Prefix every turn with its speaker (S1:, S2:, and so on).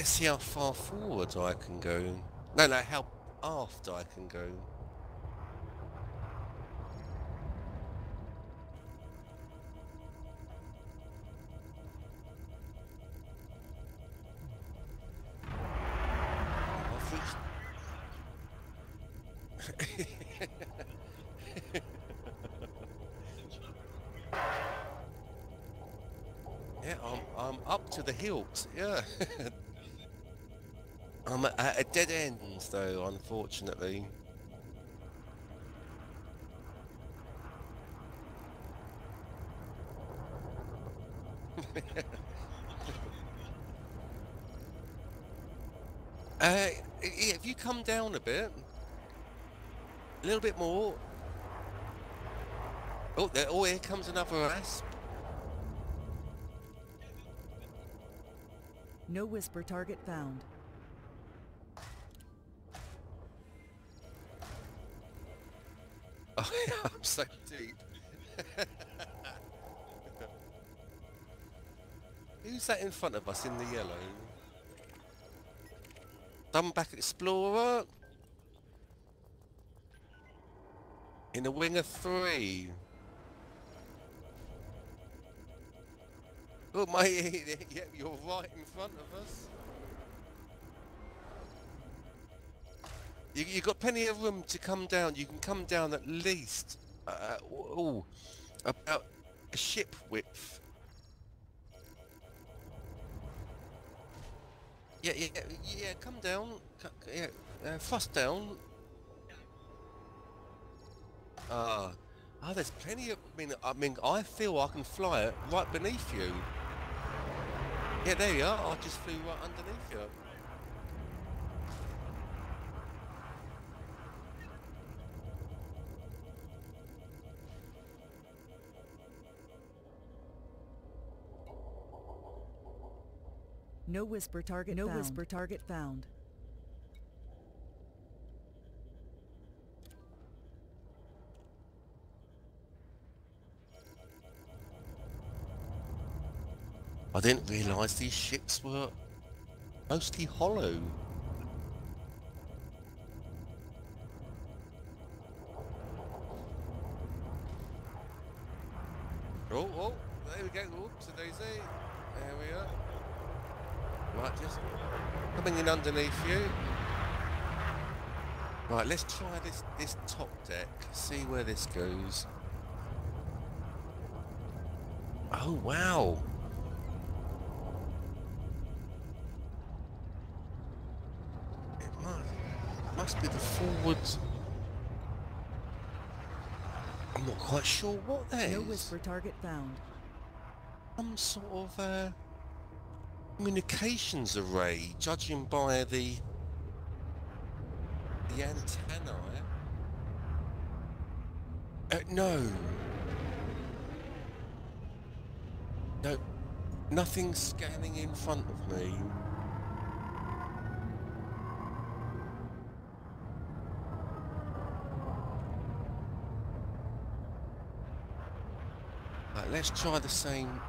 S1: let's see how far forward I can go. No, no, how aft I can go. Yeah, I'm, I'm up to the hilt, yeah. I'm at, a dead end, though, unfortunately. uh, if you come down a bit, a little bit more. Oh, there, oh, here comes another asp.
S2: No whisper target found.
S1: Oh, I'm so deep. Who's that in front of us in the yellow? Some back explorer? In a wing of three. Oh my, yeah, you're right in front of us. You, you've got plenty of room to come down. You can come down at least, uh, oh, about a ship width. Yeah, yeah, yeah, come down. Yeah, uh, thrust down. Ah, ah, there's plenty of. I mean, I mean, I feel I can fly it right beneath you. Yeah, there you are. I just flew right underneath you.
S2: No whisper target no
S3: found.
S2: whisper target found.
S1: I didn't realise these ships were mostly hollow. Oh, oh, there we go. Oops, a daisy. There we are. Right, just coming in underneath you. Right, let's try this this top deck. See where this goes. Oh wow. It must, must be the forward. I'm not quite sure what that is.
S2: No whisper target found.
S1: Some sort of uh, communications array, judging by the the antennae. Uh, no. No, nothing scanning in front of me. Let's try the same